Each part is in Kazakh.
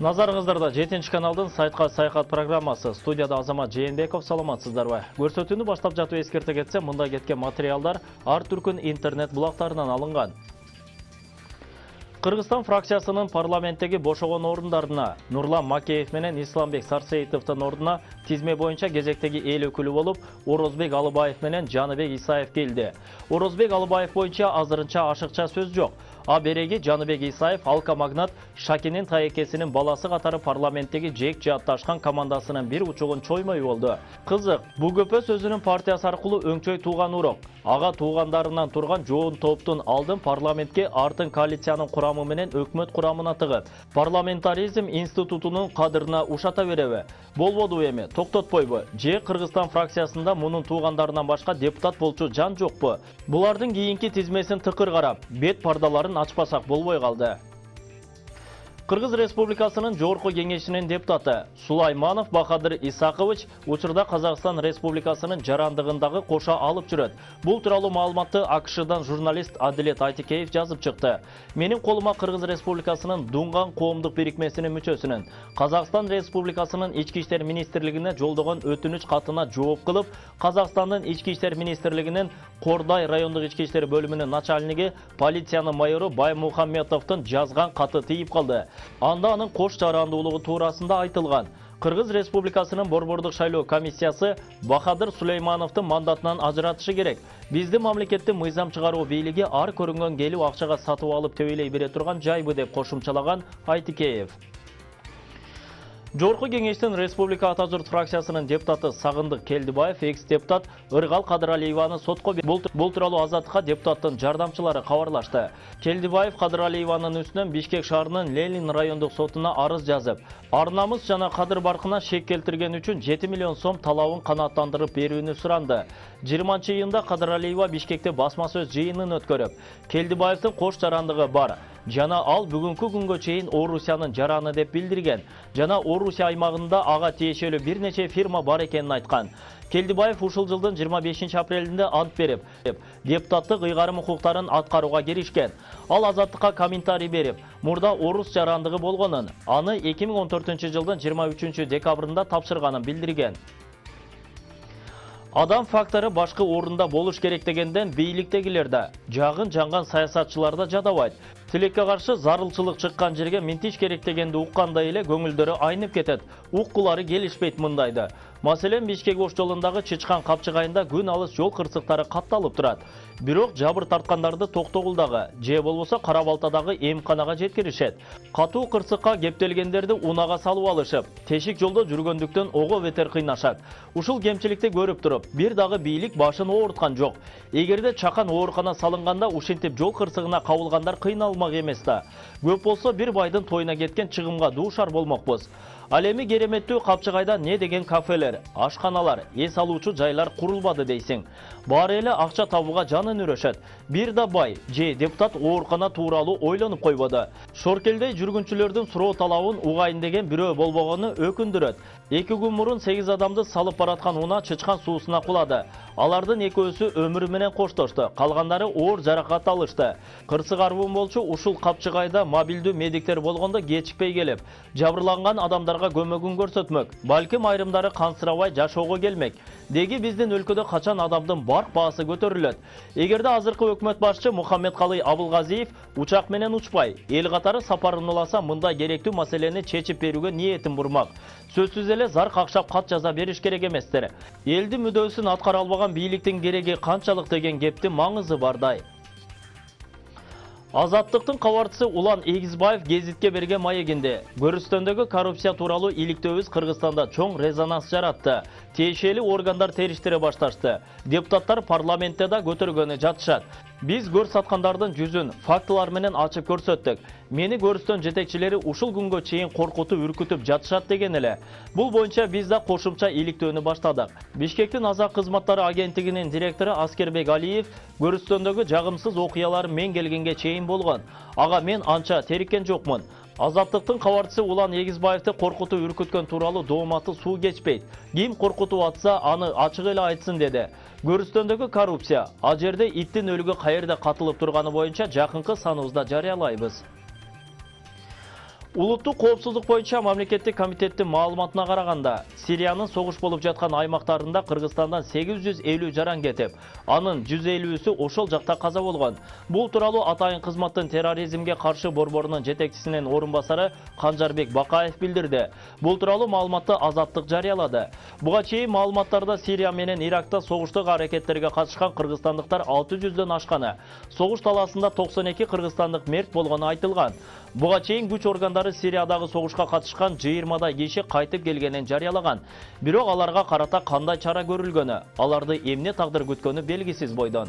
Назарыңыздарда 7 каналдың сайтқа сайқат программасы. Студияда Азамат Жейенбеков саламатсыздарбы. Көрсөтүүнү баштап жатуу эскерте кетсе, мында кеткен материалдар ар түркүн интернет булактарынан алынган. Кыргызстан фракциясынын парламенттеги бошогон орундарына Нурлан Макеев менен Исламбек Сарсеитовдун ордуна тизме боюнча кезектеги эл өкүлү болуп, Орозбек Алыбаев менен Жаныбек Исаев келди. Орозбек Алыбаев боюнча азырынча ашыкча сөз жок. А береги Жаныбек Исаев алка магнат Шакинин таекесинин баласы катары парламенттеги жек жаатташкан командасынын бир учугун чоймой болду. Кызык, көпөс өзүнүн партиясы аркылуу өңчөй тууган урок. Ага туугандарынан турган жоон топтун алдын парламентке артын коалициянын курамы менен өкмөт курамына тыгып, парламентаризм институтунун кадырына ушата береби? Болбоду эми, токтотпойбу? Же Кыргызстан фракциясында мунун туугандарынан башка депутат болчу жан жокпу? Булардын кийинки тизмесин тыкыр карап, бет пардаларын ачпасак болбой калды. Кыргыз Республикасынын Жогорку кеңешинин депутаты Сулайманов Бахадыр Исакович учурда Казакстан Республикасынын жарандыгындагы коша алып жүрөт. Бул тууралуу маалыматты АКШдан журналист Адилет Айтикеев жазып чыкты. Менин колума Кыргыз Республикасынын Дунган коомдук бирикмесинин мүчөсүнүн Казакстан Республикасынын Ички иштер министрлигине жолдогон өтүнүч катына жооп кылып, Казакстандын Ички иштер министрлигинин Кордай райондук ички иштер бөлүмүнүн начальниги полициянын майору Бай Мухамметовдун жазган каты тийип калды. Анда анын кош жарандуулугу туурасында айтылган. Кыргыз Республикасынын борбордук шайлоо комиссиясы Бахадыр Сулеймановдун мандатынан ажыратышы керек. Биздин мамлекеттин мыйзам чыгаруу бийлиги ар көрүнгөн келип акчага сатып алып төбөлөй бере турган жайбы деп кошумчалаган Айтикеев. Жорку кеңештин Республика Ата журт фракциясынын депутаты Сагындык Келдибаев экс-депутат Ыргал Кадыралиеваны сотко бул тууралуу Азаттыкка депутаттын жардамчылары кабарлашты. Келдибаев Кадыралиеванын үстүнөн Бишкек шаарынын Ленин райондук сотуна арыз жазып, Арнамыз жана Кадыр баркына шек келтирген үчүн 7 миллион сом талабын канааттандырып берүүнү суранды. 20 июнда Кадыралиева Бишкекте басма сөз жыйынын өткөрүп, Келдибаевдин кош жарандыгы бар жана ал бүгүнкү күнгө чейин Орусиянын жараны деп билдирген жана Орусия аймагында ага тиешелүү бир нече фирма бар экенин айткан. Келдибаев ушул жылдын 25 апрелинде ант берип, депутаттык ыйгарым укуктарын аткарууга киришкен. Ал азаттыкка комментарий берип, мурда орус жарандыгы болгонун, аны 2014 жылдын 23 декабрында тапшырганын билдирген. Адам факторы башкы орында болуш керек дегенден бийликтегилер да, жагын жанган саясатчылар да жадабайт. Тилекке каршы зарылчылык чыккан жерге минтиш керек дегенди уккандай эле көңүлдөрү айнып кетет. Уккулары келишпейт мындайды. Маселен, Бишкек ош жолундагы Чычкан капчыгайында күн алыс жол кырсыктары катталып турат. Бирок жабыр тарткандарды Токтогулдагы же болбосо Кара Балтадагы эмканага жеткиришет. Катуу кырсыкка кептелгендерди унага салып алышып, тешик жолдо жүргөндүктөн ого бетер кыйнашат. Ушул кемчиликти көрүп туруп, бир дагы бийлик башын оорткан жок. Эгерде чакан оорукана салынганда ушинтип жол кырсыгына кабылгандар кыйналмак эмес да. Көп болсо бир байдын тоюна кеткен чыгымга дуушар болмокпуз. Ал эми кереметтүү капчыгайда не деген кафелер, ашканалар, эс алуучу жайлар курулбады дейсиң. Баары эле акча табууга жанын үрөшөт. Бир да бай же депутат оорукана тууралуу ойлонуп койбоду. Шоркелдей жүргүнчүлөрдүн суроо талабын угайын деген бирөө болбогону өкүндүрөт. Эки күн мурун 8 адамды салып бараткан уна чычкан суусуна кулады. Алардын экөөсү өмүрү менен коштошту, калгандары оор жаракат алышты. Кырсык арбын болчу ушул капчыгайда мобилдүү медиктер болгондо кечикпей келип, жабырланган адамдарга көмөгүн көрсөтмөк. Балким айрымдары кансырабай жашоого келмек. Деги биздин өлкөдө качан адамдын барк баасы көтөрүлөт. Эгерде азыркы өкмөт башчы Мухаммед Калый Абылгазиев учак менен учпай, эл катары сапарын уласа, мында керектүү маселени чечип берүүгө ниетин бурмак. Сөзсүз зар какшап кат жаза бериш керек эместер. Элдин мүдөөсүн аткара албаган бийликтин кереги канчалык деген кептин маңызы бардай. Азаттықтың кабарчысы Улан Эгизбаев гезитке берген маегинде көрүстөндөгү коррупция тууралуу иликтөөбүз Кыргызстанда чоң резонанс жаратты. Тиешелүү органдар териштире башташты. Депутаттар парламентте да көтөргөнү жатышат. Биз көрсаткандардын жүзүн фактылар менен ачып көрсөттүк. Мени көрүстөн жетекчилери ушул күнгө чейин коркутуп үркүтүп жатышат деген эле. Бул боюнча биз да кошумча иликтөөнү баштадык. Бишкектин аза кызматтары агенттигинин директору Аскербек Алиев көрүстөндөгү жагымсыз окуялар мен келгенге чейин болгон. Ага мен анча териккен жокмун. Азаттықтың кабарчысы Улан Егизбаевты коркутуп үркүткөн тууралуу дооматы суу кечпейт. Ким коркутуп атса, аны ачык эле айтсын деди. Көрүстөндөгү коррупция, а жерде иттин өлүгү каерде катылып турганы боюнча жакынкы саныбызда. Улуттук коопсуздук боюнча мамлекеттик комитеттин маалыматына караганда, Сириянын согуш болуп жаткан аймактарында Кыргызстандан 850 жаран кетип, анын 150үсү ошол жакта каза болгон. Бул тууралуу атайын кызматтын терроризмге каршы борборунун жетекчисинин орун басары Канжарбек Бакаев билдирди. Бул тууралуу маалыматты Азаттык жарыялады. Буга чейин маалыматтарда Сирия менен Иракта согуштук аракеттерге катышкан кыргызстандыктар 600дөн ашканы, согуш талаасында 92 кыргызстандык мерт болгону айтылган. Буга чейин күч органдары Сириядагы согушка катышкан 20 киши кайтып келгенин жарыялаган. Бирок аларга карата кандай чара көрүлгөнү, аларды эмне тагдыр күткөнү белгисиз бойдон.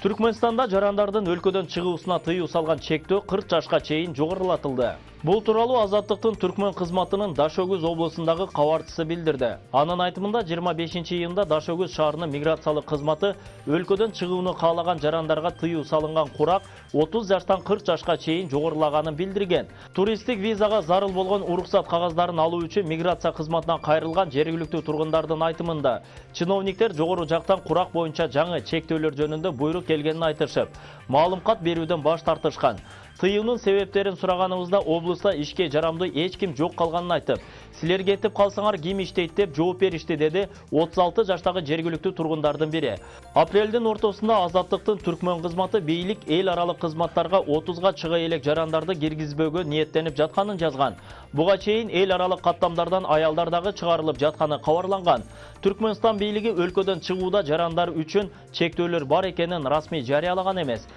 Түркменстанда жарандардын өлкөдөн чыгуусуна тыюу салган чектөө 40 жашка чейин жогорулатылды. Бул тууралуу Азаттыктын Түркмен кызматынын Дашөгүз облусундагы кабарчысы билдирди. Анын айтымында 25-июнда Дашөгүз шаарынын миграциялык кызматы өлкөдөн чыгууну каалаган жарандарга тыюу салынган курак 30 жаштан 40 жашка чейин жогорулаганын билдирген. Туристтик визага зарыл болгон уруксат кагаздарын алуу үчүн миграция кызматынан кайрылган жергиликтүү тургундардын айтымында чиновниктер жогору жактан курак боюнча жаңы чектөөлөр жөнүндө буйрук келгенин айтышып, маалымат берүүдөн баш тартышкан. Тыюунун себептерин сураганыбызда облуста ишке жарамдуу эч ким жок калганын айтып, силер кетип калсаңар ким иштейт деп жооп беришти деди 36 жаштагы жергиликтүү тургундардын бири. Апрелдин ортосунда Азаттыктын Түркмөн кызматы бийлик эл аралык кызматтарга 30га чыга элек жарандарды киргизбөөгө ниеттенип жатканын жазган. Буга чейин эл аралык каттамдардан аялдар дагы чыгарылып жатканы кабарланган. Түркмөнстан бийлиги өлкөдөн чыгууда жарандар үчүн чектөөлөр бар экенин расмий жарыялаган эмес.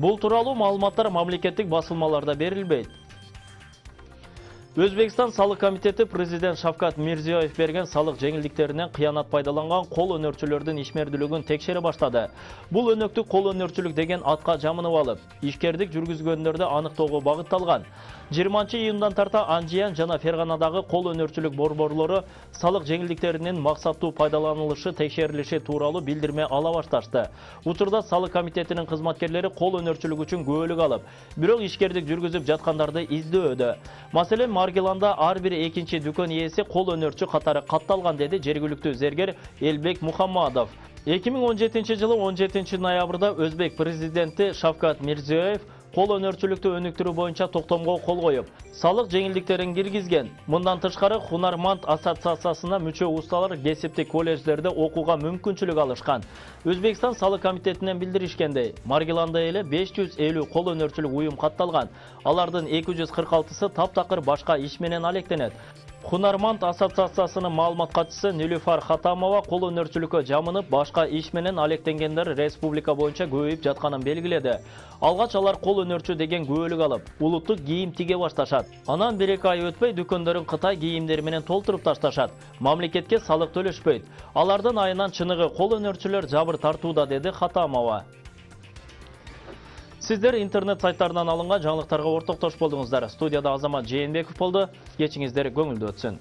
Бұл туралы маалыматтар мамлекеттик басылмаларда берилбейт. Өзбекстан салық комитеті президент Шавкат Мирзиёев берген салық жеңілдіктерінен қиянат пайдаланған қол өнөрчүлөрдүн ишмердүүлүгүн текшере баштады. Бұл өнөктүк қол өнөрчүлүк деген атқа жамынып алып, ишкердик жүргүзгөндөрдү аныктоого багытталган. 20 июндан тарта Анжиян жана Ферганадагы кол өнөрчүлүк борборлору салык жеңилдиктеринин максаттуу пайдаланылышы текшерилиши тууралуу билдирме ала башташты. Учурда салык комитетинин кызматкерлери кол өнөрчүлүк үчүн күбөлүк алып, бирок ишкердик жүргүзүп жаткандарды издөөдө. Маселен, Маргеланда ар бир экинчи дүкөн ээси кол өнөрчү катары катталган деди жергиликтүү зергер Элбек Мухаммадов. 2017 жылы 17 ноябрда Өзбек президенти Шавкат Мирзиёев кол өнөрчүлүктү өнүктүрүү боюнча токтомго кол коюп салык жеңилдиктерин киргизген мындан тышкары хунарманд ассоциациясына мүчө усталар кесиптик колледждерде окууга мүмкүнчүлүк алышкан өзбекстан салык комитетинен билдиришкендей маргеланда эле 550 кол өнөрчүлүк уюм катталган алардын 246сы таптакыр башка иш менен алектенет Хунарманд ассоциациясынын маалымат катчысы Нилюфар Хатамова кол өнөрчүлүккө жамынып, башка иш менен алектенгендер республика боюнча көбөйүп жатканын белгиледи. Алгач алар кол өнөрчү деген күбөлүк алып, улуттук кийим тиге башташат. Анан 1-2 ай өтпөй дүкөндөрүн Кытай кийимдери менен толтуруп ташташат. Мамлекетке салык төлөшпөйт. Алардын айынан чыныгы кол өнөрчүлөр жабыр тартууда деди Хатамова. Сіздер интернет сайттарынан алынған жаңалықтарға ортоқтош болдыңыздар. Студияда Азамат Жейенбеков болды. Кечіңіздер көңілді өтсін.